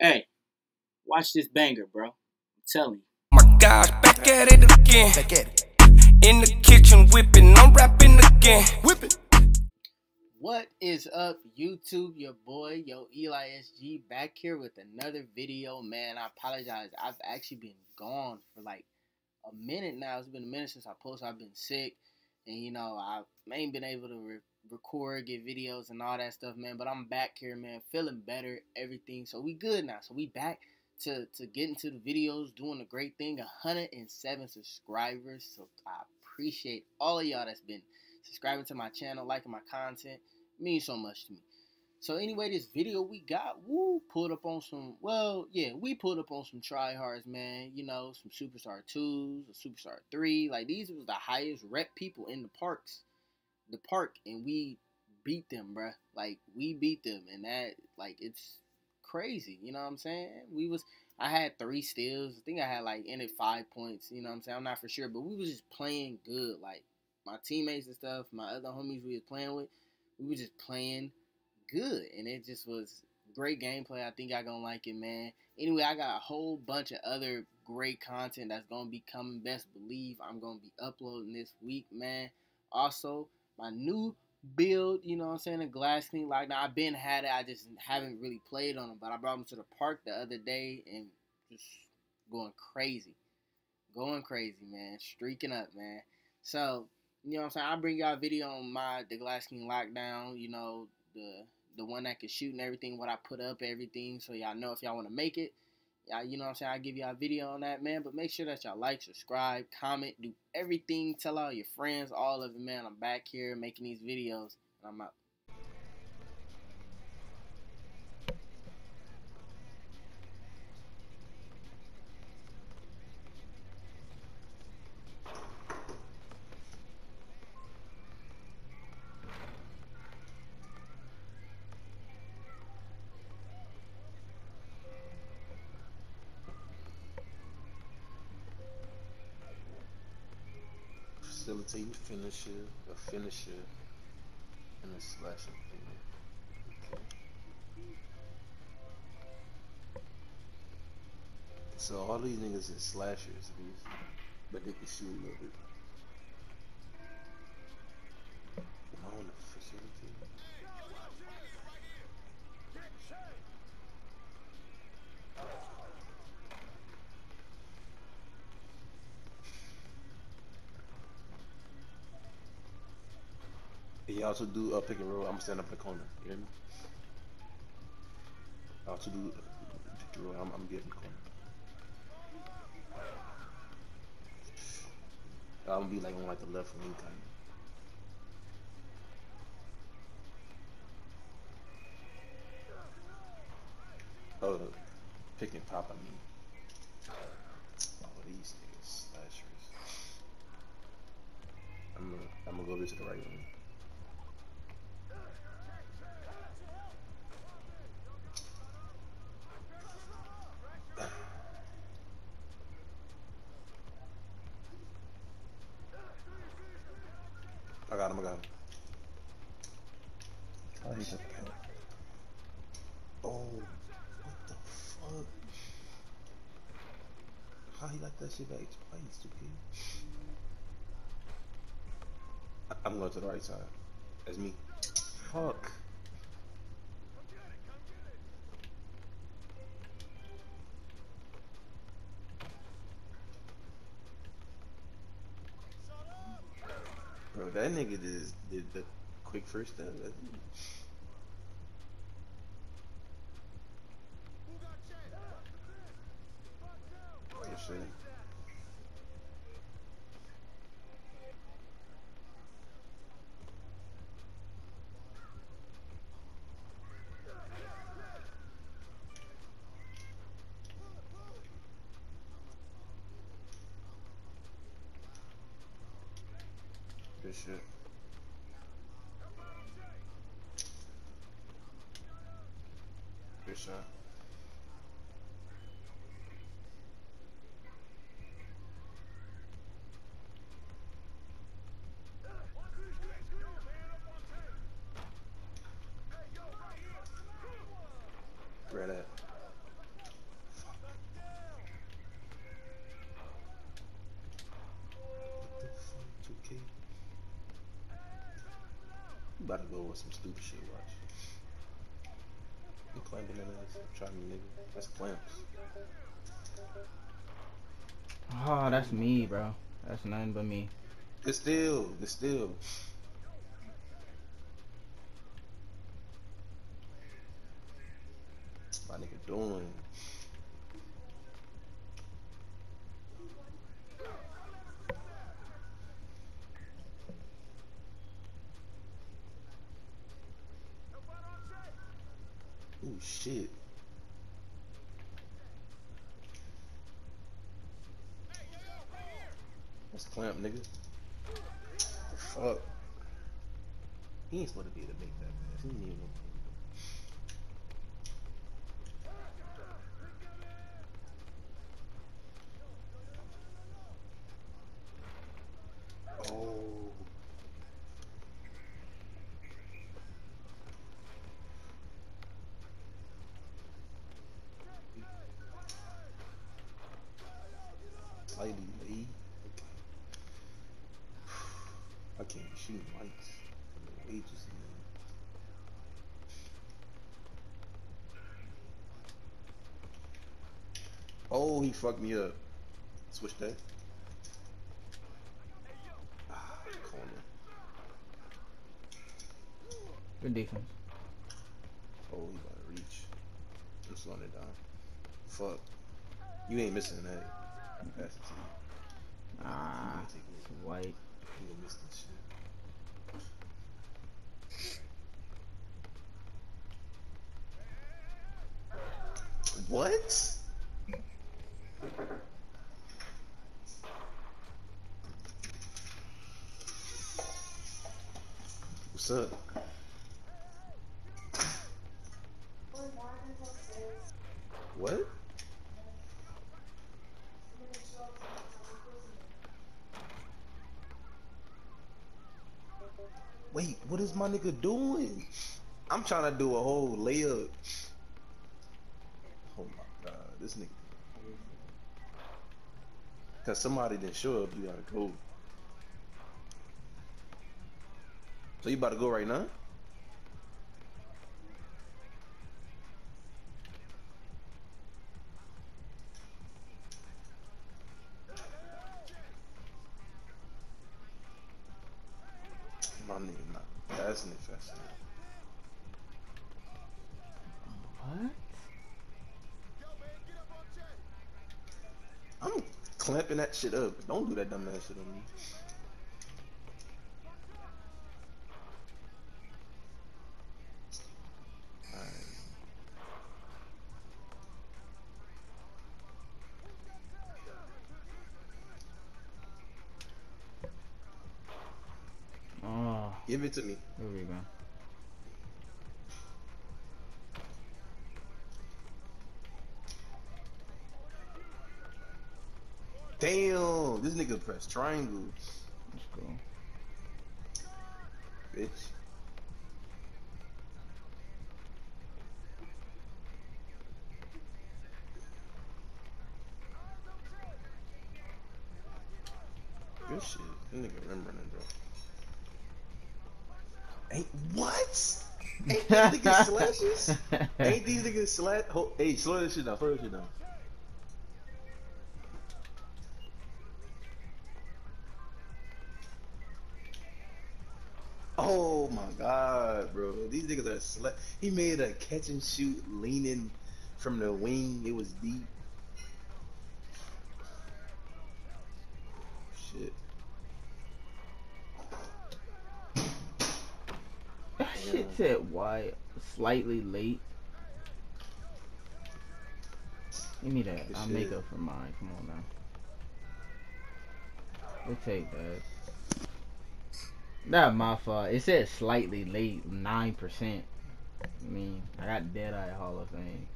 Hey, watch this banger, bro. I'm telling you. My gosh, back at it again. Back at it. In the kitchen whipping, I'm rapping again. Whipping. What is up, YouTube? Your boy, yo, Eli SG, back here with another video. Man, I apologize. I've actually been gone for like a minute now. It's been a minute since I posted. I've been sick, and you know, I ain't been able to re record, get videos, and all that stuff, man. But I'm back here, man, feeling better, everything. So we good now. So we back to to get into the videos, doing a great thing. 107 subscribers. So I appreciate all of y'all that's been subscribing to my channel, liking my content. It means so much to me. So anyway, this video we got, woo, pulled up on some, well, yeah, we pulled up on some tryhards, man. You know, some Superstar 2s, a Superstar 3. Like, these was the highest rep people in the parks, the park, and we beat them, bruh. Like, we beat them, and that, like, it's crazy, you know what I'm saying? We was, I had three steals. I think I had, like, in it five points, you know what I'm saying? I'm not for sure, but we was just playing good. Like, my teammates and stuff, my other homies we was playing with, we were just playing good, and it just was great gameplay. I think y'all gonna like it, man. Anyway, I got a whole bunch of other great content that's gonna be coming. Best believe I'm gonna be uploading this week, man. Also, my new build, you know what I'm saying, a glass clean like now I've been had it, I just haven't really played on them, but I brought them to the park the other day and just going crazy. Going crazy, man. Streaking up, man. So, you know what I'm saying? I bring y'all a video on my the Glass Cleaning lockdown, you know, the the one that can shoot and everything, what I put up, everything, so y'all know if y'all want to make it. Y'all, you know what I'm saying? I give y'all a video on that, man. But make sure that y'all like, subscribe, comment, do everything. Tell all your friends, all of it, man. I'm back here making these videos, and I'm out. Facilitating finisher, a finisher, and a slashing player. Okay. So all these niggas is slashers, but they can shoot a little bit. He also do uh, pick and roll. I'm stand up in the corner. You hear me? I also do uh, pick and roll. I'm, I'm getting the corner. I'm gonna be like on like the left wing kind of. Oh, pick and pop. I mean. Oh, these niggas slashers. I'm gonna I'm gonna go over to the right wing. I got him, I got him. Oh, he's a pimp. Oh, what the fuck? How he like that shit back okay? I- I'm going to the right side. That's me. Fuck. Bro, that nigga did, did the quick first shit. Good shit. good shot. Read. About to go with some stupid shit. Watch. You clamping in us? Try me, nigga. That's clamps. Oh, that's me, bro. That's nothing but me. It's still. It's still. My nigga doing. Oh shit. That's clamp, nigga. Fuck. He ain't supposed to be able to make that. He didn't even. Oh. Slightly late. I can't be shooting lights. The wages in there. Oh, he fucked me up. Switch that. Ah, corner. Good defense. Oh, he about to reach. I'm slowing it down. Fuck. You ain't missing that. Pass it to you. Ah, it's white. You gonna miss this shit. What? What's up? What? Wait, what is my nigga doing? I'm trying to do a whole layup. Oh my god, this nigga. Cause somebody didn't show up, you gotta go. So you about to go right now? My nigga not it fast enough. What? I'm clamping that shit up. Don't do that dumb ass shit on me. Give it to me. here we go. Damn, this nigga pressed triangle, Let's go. bitch. Good shit. That nigga running, bro. Ain't what? Ain't these niggas slashes? Ain't these niggas slash? Ho- hey, slow that shit down. Slow that shit down. Oh my god, bro. These niggas are sla- He made a catch and shoot leaning from the wing. It was deep. Shit. Shit said why slightly late. Give me that. Good I'll make up for mine. Come on now. We'll take that. Not my fault. It said slightly late, nine percent. I mean, I got Dead Eye Hall of Fame.